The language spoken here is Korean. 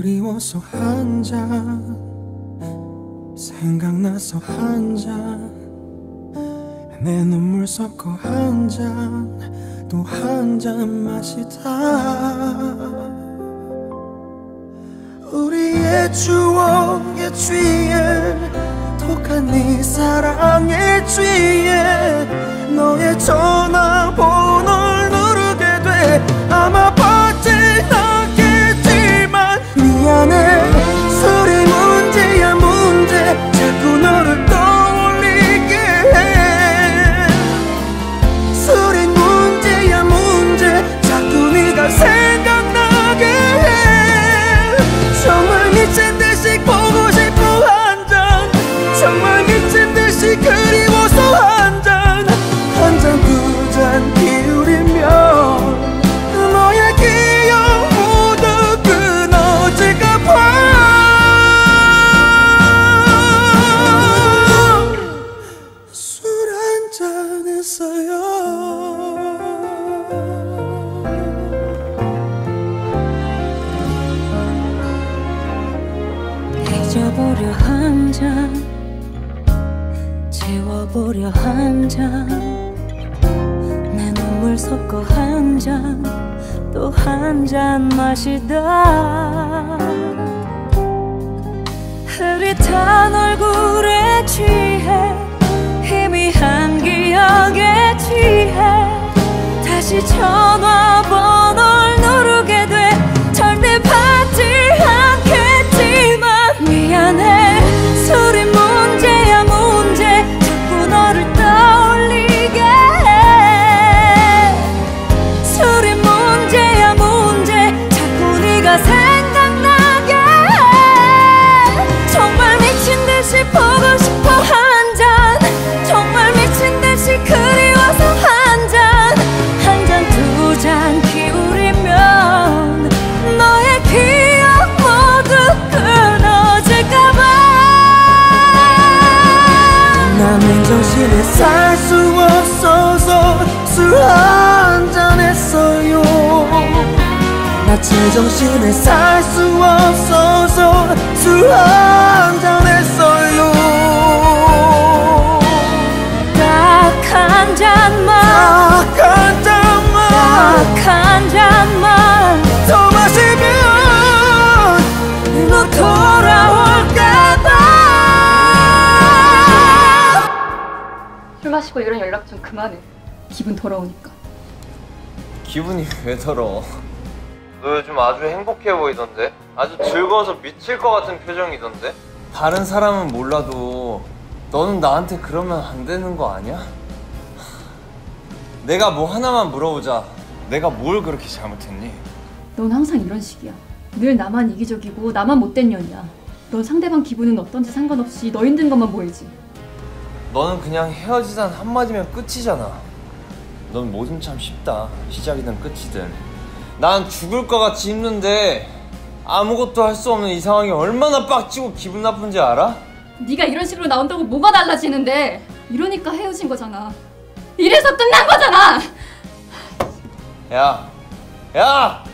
그리워서 한 잔 생각나서 한 잔 내 눈물 섞어 한 잔 또 한 잔 마시다. 우리의 추억에 취해 독한 네 사랑에 취해 지워보려 한 잔. 내 눈물 섞어 한 잔. 또 한 잔 마시다. 흐릿한 얼굴에 취해. 희미한 기억에 취해. 다시 전화 나 제정신을 살수 없어서 술 한잔 했어요 딱 한 잔만 딱 한 잔만 딱 한 잔만 더 마시면 너 돌아올까봐 술 마시고 이런 연락 좀 그만해. 기분 더러우니까. 기분이 왜 더러워? 너 요즘 아주 행복해 보이던데? 아주 즐거워서 미칠 것 같은 표정이던데? 다른 사람은 몰라도 너는 나한테 그러면 안 되는 거 아니야? 내가 뭐 하나만 물어보자. 내가 뭘 그렇게 잘못했니? 넌 항상 이런 식이야. 늘 나만 이기적이고 나만 못된 년이야. 넌 상대방 기분은 어떤지 상관없이 너 힘든 것만 보이지. 너는 그냥 헤어지단 한마디면 끝이잖아. 넌 뭐든 참 쉽다. 시작이든 끝이든. 난 죽을 것 같이 힘든데 아무것도 할 수 없는 이 상황이 얼마나 빡치고 기분 나쁜지 알아? 네가 이런 식으로 나온다고 뭐가 달라지는데? 이러니까 헤어진 거잖아. 이래서 끝난 거잖아. 야, 야!